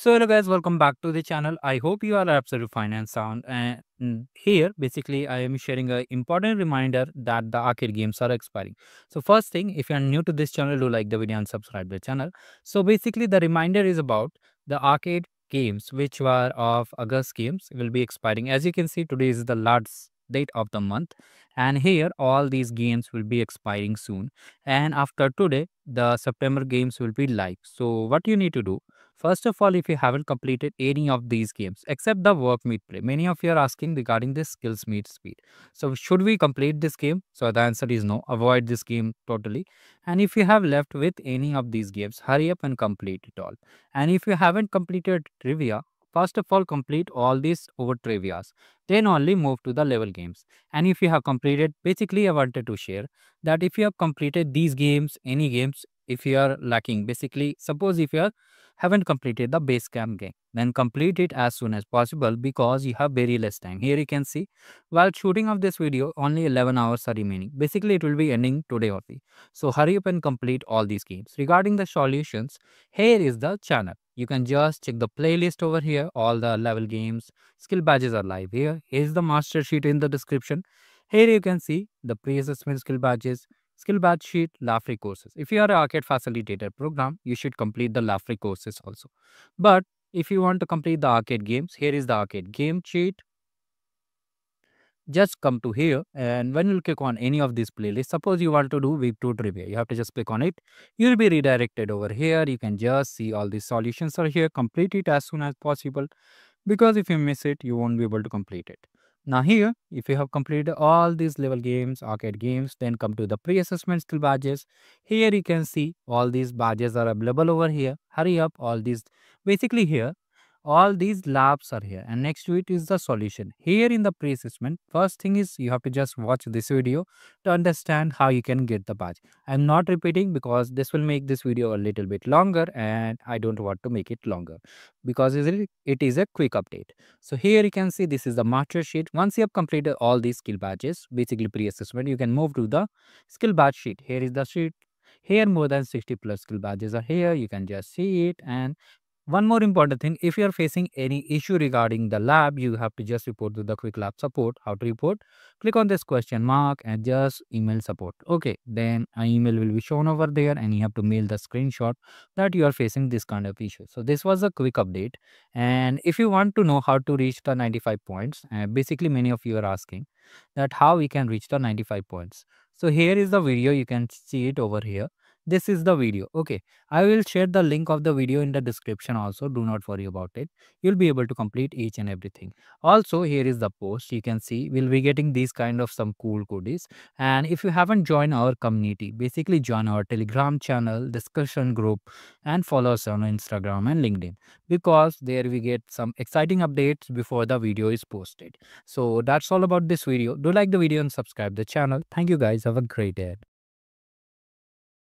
So hello guys, welcome back to the channel. I hope you are absolutely fine and sound. And mm, here, basically, I am sharing an important reminder that the arcade games are expiring. So first thing, if you are new to this channel, do like the video and subscribe the channel. So basically, the reminder is about the arcade games which were of August games will be expiring. As you can see, today is the last date of the month and here all these games will be expiring soon and after today the september games will be live so what you need to do First of all, if you haven't completed any of these games, except the work meet play, many of you are asking regarding this skills meet speed. So should we complete this game? So the answer is no. Avoid this game totally. And if you have left with any of these games, hurry up and complete it all. And if you haven't completed trivia, First of all, complete all these over trivias. Then only move to the level games. And if you have completed, basically I wanted to share that if you have completed these games, any games, if you are lacking, basically suppose if you are haven't completed the base camp game then complete it as soon as possible because you have very less time. Here you can see while shooting of this video only 11 hours are remaining. Basically it will be ending today only. So hurry up and complete all these games. Regarding the solutions here is the channel. You can just check the playlist over here. All the level games skill badges are live here. Here's the master sheet in the description. Here you can see the pre-assessment skill badges skill badge sheet, lab free courses. If you are an arcade facilitator program, you should complete the lab free courses also. But if you want to complete the arcade games, here is the arcade game sheet. Just come to here and when you click on any of these playlists, suppose you want to do week 2 trivia, you have to just click on it. You will be redirected over here. You can just see all these solutions are here. Complete it as soon as possible because if you miss it, you won't be able to complete it. Now here, if you have completed all these level games, arcade games, then come to the pre-assessment skill badges. Here you can see all these badges are available over here. Hurry up, all these. Basically here, all these labs are here and next to it is the solution. Here in the pre-assessment first thing is you have to just watch this video to understand how you can get the badge. I'm not repeating because this will make this video a little bit longer and i don't want to make it longer because it is a quick update. So here you can see this is the master sheet. Once you have completed all these skill badges basically pre-assessment you can move to the skill badge sheet. Here is the sheet. Here more than 60 plus skill badges are here. You can just see it and one more important thing, if you are facing any issue regarding the lab, you have to just report to the Qwiklab support. How to report? Click on this question mark and just email support. Okay, then an email will be shown over there and you have to mail the screenshot that you are facing this kind of issue. So this was a quick update. And if you want to know how to reach the 95 points, uh, basically many of you are asking that how we can reach the 95 points. So here is the video, you can see it over here this is the video. Okay i will share the link of the video in the description also. Do not worry about it. You'll be able to complete each and everything. Also here is the post. You can see we'll be getting these kind of some cool goodies. And if you haven't joined our community basically join our telegram channel discussion group and follow us on instagram and linkedin. Because there we get some exciting updates before the video is posted. So that's all about this video. Do like the video and subscribe the channel. Thank you guys. Have a great day